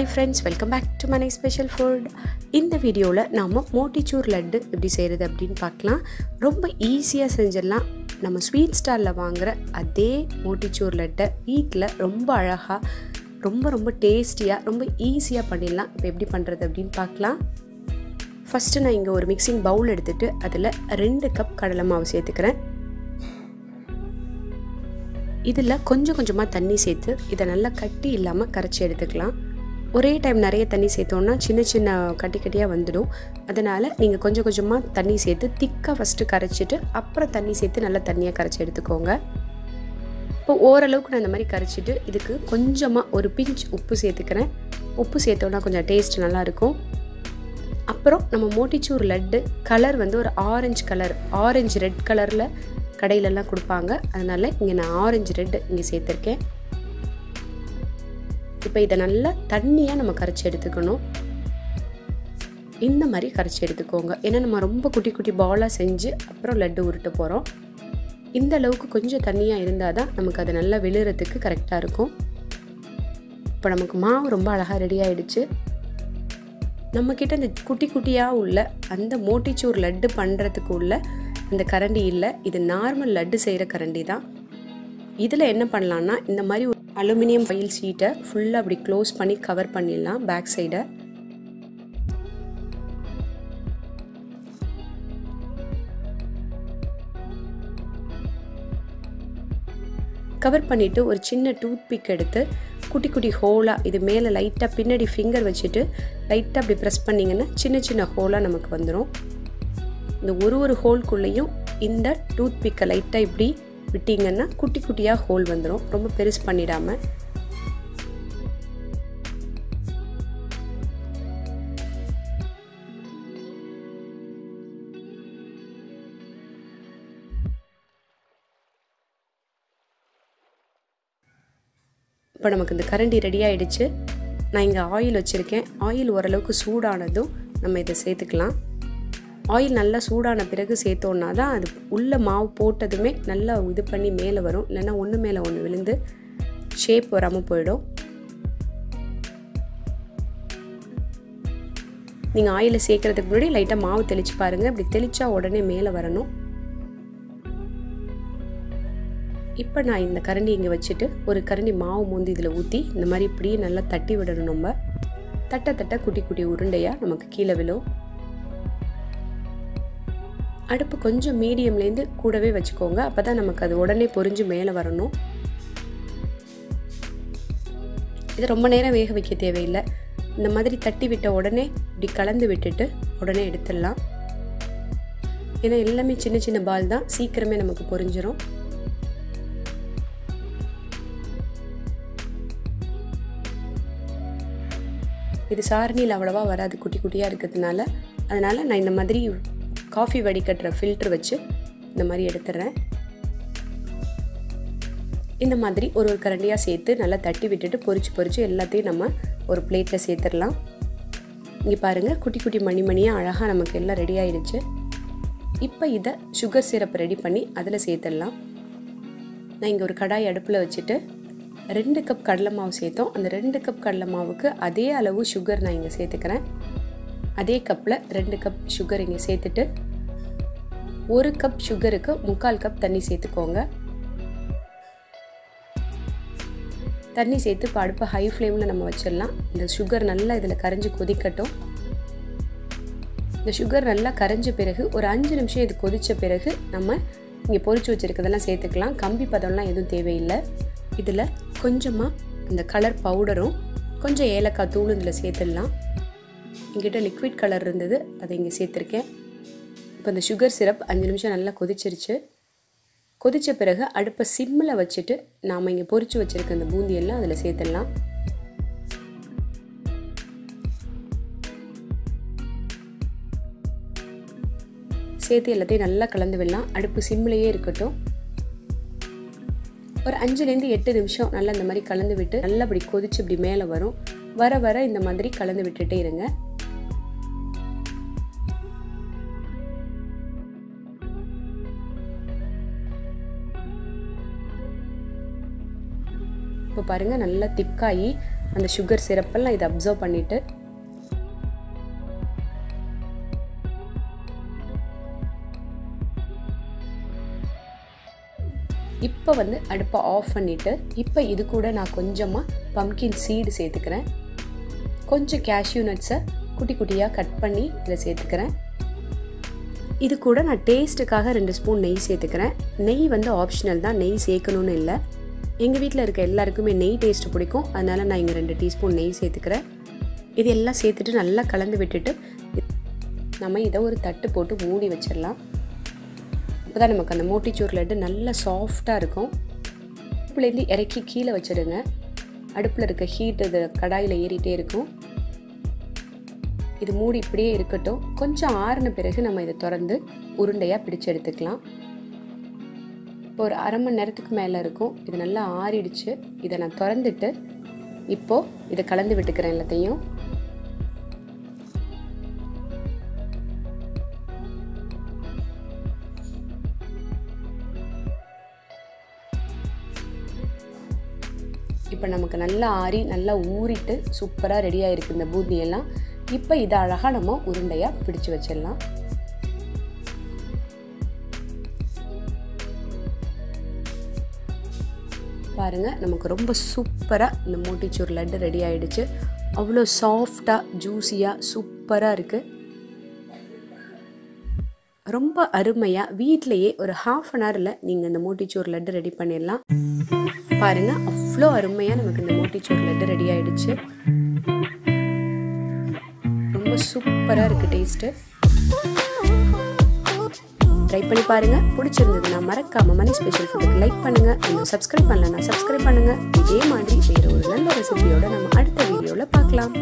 Hi friends welcome back to மனை special food இந்த வீடியோவில் நாம் மோட்டிச்சூர் லட்டு எப்படி செய்கிறது அப்படின்னு பார்க்கலாம். ரொம்ப ஈஸியாக செஞ்சிடலாம். நம்ம ஸ்வீட் ஸ்டாலில் வாங்குகிற அதே மோட்டிச்சூர் லட்டை வீட்டில் ரொம்ப அழகாக ரொம்ப ரொம்ப டேஸ்டியாக ரொம்ப ஈஸியாக பண்ணிடலாம். இப்போ எப்படி பண்ணுறது அப்படின்னு பார்க்கலாம். ஃபஸ்ட்டு நான் இங்கே ஒரு மிக்சிங் பவுல் எடுத்துகிட்டு அதில் ரெண்டு கப் கடலை மாவு சேர்த்துக்கிறேன். இதில் கொஞ்சம் கொஞ்சமாக தண்ணி சேர்த்து இதை நல்லா கட்டி இல்லாமல் கரைச்சி எடுத்துக்கலாம். ஒரே டைம் நிறைய தண்ணி சேர்த்தோன்னா சின்ன சின்ன கட்டி கட்டியாக வந்துடும். அதனால் நீங்கள் கொஞ்சம் கொஞ்சமாக தண்ணி சேர்த்து திக்காக ஃபஸ்ட்டு கரைச்சிட்டு அப்புறம் தண்ணி சேர்த்து நல்லா தண்ணியாக கரைச்சி எடுத்துக்கோங்க. இப்போ ஓரளவுக்கு நான் இந்த மாதிரி கரைச்சிட்டு இதுக்கு கொஞ்சமாக ஒரு பிஞ்ச் உப்பு சேர்த்துக்கிறேன். உப்பு சேர்த்தோன்னா கொஞ்சம் டேஸ்ட் நல்லாயிருக்கும். அப்புறம் நம்ம மோட்டிச்சூர் லட்டு கலர் வந்து ஒரு ஆரஞ்சு கலர் ஆரஞ்சு ரெட் கலரில் கடையிலலாம் கொடுப்பாங்க. அதனால் இங்கே நான் ஆரஞ்சு ரெட் இங்கே சேர்த்துருக்கேன். இப்போ இதை நல்லா தண்ணியாக நம்ம கரைச்சி எடுத்துக்கணும். இந்த மாதிரி கரைச்சி எடுத்துக்கோங்க. ஏன்னா நம்ம ரொம்ப குட்டி குட்டி பாலாக செஞ்சு அப்புறம் லட்டு உருட்ட போகிறோம் இந்த அளவுக்கு கொஞ்சம் தண்ணியாக இருந்தால் தான் நமக்கு அது நல்லா விழுறதுக்கு கரெக்டாக இருக்கும். இப்போ நமக்கு மாவு ரொம்ப அழகாக ரெடி ஆகிடுச்சு நம்மக்கிட்ட இந்த குட்டி குட்டியாக உள்ள அந்த மோட்டிச்சூர் லட்டு பண்ணுறதுக்கு உள்ள அந்த கரண்டி இல்லை. இது நார்மல் லட்டு செய்கிற கரண்டி தான். இதில் என்ன பண்ணலான்னா இந்த மாதிரி அலுமினியம் ஃபைல் ஷீட்டை ஃபுல்லாக அப்படி க்ளோஸ் பண்ணி கவர் பண்ணிடலாம் பேக் சைடை கவர் பண்ணிவிட்டு ஒரு சின்ன டூத் பிக் எடுத்து குட்டி குட்டி ஹோலாக இது மேலே லைட்டாக பின்னாடி ஃபிங்கர் வச்சுட்டு லைட்டாக அப்படி ப்ரெஸ் பண்ணிங்கன்னா சின்ன சின்ன ஹோலாக நமக்கு வந்துடும் இந்த ஒரு ஒரு ஹோல்குள்ளேயும் இந்த டூத் பிக்கை லைட்டாக இப்படி விட்டிங்கன்னா குட்டி குட்டியாக ஹோல் வந்துடும் ரொம்ப பெருசு பண்ணிடாமல் இப்போ நமக்கு இந்த கரண்டி ரெடி ஆகிடுச்சு நான் இங்கே ஆயில் வச்சுருக்கேன். ஆயில் ஓரளவுக்கு சூடானதும் நம்ம இதை சேர்த்துக்கலாம். ஆயில் நல்லா சூடான பிறகு சேர்த்தோன்னா தான் அது உள்ளே மாவு போட்டதுமே நல்லா இது பண்ணி மேலே வரும். இல்லைன்னா ஒன்று மேலே ஒன்று விழுந்து ஷேப் வராமல் போயிடும். நீங்கள் ஆயில் சேர்க்குறதுக்கு முன்னாடி லைட்டாக மாவு தெளித்து பாருங்கள் இப்படி தெளித்தா உடனே மேலே வரணும். இப்போ நான் இந்த கரண்டி இங்கே வச்சுட்டு ஒரு கரண்டி மாவு மூந்தி இதில் ஊற்றி இந்த மாதிரி இப்படியே நல்லா தட்டி விடணும் நம்ம. தட்ட தட்ட குட்டி குட்டி உருண்டையாக நமக்கு கீழே விழும். அடுப்பு கொஞ்சம் மீடியம்லேருந்து கூடவே வச்சுக்கோங்க. அப்போ தான் நமக்கு அது உடனே பொறிஞ்சு மேலே வரணும். இது ரொம்ப நேரம் வேக வைக்க தேவையில்லை. இந்த மாதிரி தட்டி விட்ட உடனே இப்படி கலந்து விட்டுட்டு உடனே எடுத்துடலாம். ஏன்னா எல்லாமே சின்ன சின்ன பால் தான். சீக்கிரமே நமக்கு பொரிஞ்சிடும் இது சாரணியில் அவ்வளோவா வராது. குட்டி குட்டியாக இருக்கிறதுனால. அதனால் நான் இந்த மாதிரி காஃபி வடிகட்டுற ஃபில்ட்ரு வச்சு இந்த மாதிரி எடுத்துடுறேன். இந்த மாதிரி ஒரு ஒரு கரண்டியாக சேர்த்து நல்லா தட்டி விட்டுட்டு பொறிச்சு பொறிச்சு எல்லாத்தையும் நம்ம ஒரு பிளேட்டில் சேர்த்துடலாம். இங்கே பாருங்கள் குட்டி குட்டி மணி மணியாக அழகாக நமக்கு எல்லாம் ரெடி ஆயிடுச்சு. இப்போ இதை சுகர் சிரப் ரெடி பண்ணி அதில் சேர்த்துடலாம். நான் இங்கே ஒரு கடாய் அடுப்பில் வச்சுட்டு ரெண்டு கப் கடலை மாவு சேர்த்தோம். அந்த ரெண்டு கப் கடலை மாவுக்கு அதே அளவு சுகர் நான் இங்கே சேர்த்துக்கிறேன். அதே கப்பில் ரெண்டு கப் சுகர் இங்கே சேர்த்துட்டு ஒரு கப் சுகருக்கு முக்கால் கப் தண்ணி சேர்த்துக்கோங்க. தண்ணி சேர்த்து இப்போ அடுப்பை ஹை ஃப்ளேமில் நம்ம வச்சிடலாம். இந்த சுகர் நல்லா இதில் கரைஞ்சி கொதிக்கட்டும். இந்த சுகர் நல்லா கரைஞ்ச பிறகு ஒரு அஞ்சு நிமிஷம் இது கொதித்த பிறகு நம்ம இங்கே பொறிச்சு வச்சுருக்கதெல்லாம் சேர்த்துக்கலாம். கம்பி பதம்லாம் எதுவும் தேவையில்லை. இதில் கொஞ்சமாக அந்த கலர் பவுடரும் கொஞ்சம் ஏலக்காய் தூளும் இதில் சேர்த்துடலாம். என்கிட்ட லிக்விட் கலர் இருந்தது அதை இங்கே சேர்த்துருக்கேன். இப்போ இந்த சுகர் சிரப் அஞ்சு நிமிஷம் நல்லா கொதிச்சிருச்சு. கொதித்த பிறகு அடுப்பை சிம்மில் வச்சுட்டு நாம் இங்கே பொறிச்சு வச்சுருக்க அந்த பூந்தியெல்லாம் அதில் சேர்த்துடலாம். சேர்த்து எல்லாத்தையும் நல்லா கலந்து விடலாம். அடுப்பு சிம்மிலேயே இருக்கட்டும். ஒரு அஞ்சுலேருந்து எட்டு நிமிஷம் நல்லா இந்த மாதிரி கலந்து விட்டு நல்லா இப்படி கொதிச்சு இப்படி மேலே வரும். வர வர இந்த மாதிரி கலந்து விட்டுட்டே இருங்க. இப்போ பாருங்கள் நல்லா திக்காகி அந்த சுகர் சிரப்பெல்லாம் இதை அப்சர்வ் பண்ணிவிட்டு இப்போ வந்து அடுப்பை ஆஃப் பண்ணிவிட்டு இப்போ இது கூட நான் கொஞ்சமாக பம்கின் சீடு சேர்த்துக்கிறேன். கொஞ்சம் கேஷ்யூ நட்ஸை குட்டி குட்டியாக கட் பண்ணி இதில் சேர்த்துக்கிறேன். இது கூட நான் டேஸ்ட்டுக்காக ரெண்டு ஸ்பூன் நெய் சேர்த்துக்கிறேன். நெய் வந்து ஆப்ஷனல் தான் நெய் சேர்க்கணும்னு இல்லை. எங்கள் வீட்டில் இருக்க எல்லாருக்குமே நெய் டேஸ்ட்டு பிடிக்கும். அதனால் நான் இங்கே ரெண்டு டீஸ்பூன் நெய் சேர்த்துக்கிறேன். இது எல்லாம் சேர்த்துட்டு நல்லா கலந்து விட்டுட்டு நம்ம இதை ஒரு தட்டு போட்டு மூடி வச்சிடலாம். அப்போ தான் நமக்கு அந்த மோட்டிச்சூர் லட்டு நல்லா சாஃப்டாக இருக்கும். இப்போலேருந்து இறக்கி கீழே வச்சிடுங்க. அடுப்பில் இருக்க ஹீட் இது கடாயில் ஏறிட்டே இருக்கும். இது மூடி இப்படியே இருக்கட்டும். கொஞ்சம் ஆறின பிறகு நம்ம இதை திறந்து உருண்டையாக பிடிச்சு எடுத்துக்கலாம். இப்போ ஒரு அரை மணி நேரத்துக்கு மேலே இருக்கும். இது நல்லா ஆறிடுச்சு. இதை நான் திறந்துட்டு இப்போது இதை கலந்து விட்டுக்கிறேன் எல்லாத்தையும். இப்போ நமக்கு நல்லா ஆறி நல்லா ஊறிட்டு சூப்பராக ரெடியாக இருக்குது இந்த பூந்தியெல்லாம். இப்போ இதை அழகாக நம்ம உருண்டையாக பிடிச்சு வச்சிடலாம். பாருங்கள் நமக்கு ரொம்ப சூப்பராக இந்த மோட்டிச்சூர் லட்டு ரெடி ஆகிடுச்சு அவ்வளோ சாஃப்டாக ஜூஸியாக சூப்பராக இருக்குது ரொம்ப அருமையாக வீட்டிலையே ஒரு ஹாஃப் அன் ஹவரில் நீங்கள் இந்த மோட்டிச்சூர் லட்டு ரெடி பண்ணிடலாம். பாருங்கள் அவ்வளோ அருமையாக நமக்கு இந்த மோட்டிச்சூர் லட்டு ரெடி ஆகிடுச்சு ரொம்ப சூப்பராக இருக்குது டேஸ்ட்டு ட்ரை பண்ணி பாருங்கள் பிடிச்சிருந்ததுன்னா மறக்காமல் மணி ஸ்பெஷல் ஃபுட்டுக்கு லைக் பண்ணுங்கள் இன்னும் சப்ஸ்கிரைப் பண்ணலன்னா சப்ஸ்கிரைப் பண்ணுங்கள் இதே மாதிரி வேறு ஒரு நல்ல ரெசிபியோட நம்ம அடுத்த வீடியோவில் பார்க்கலாம்.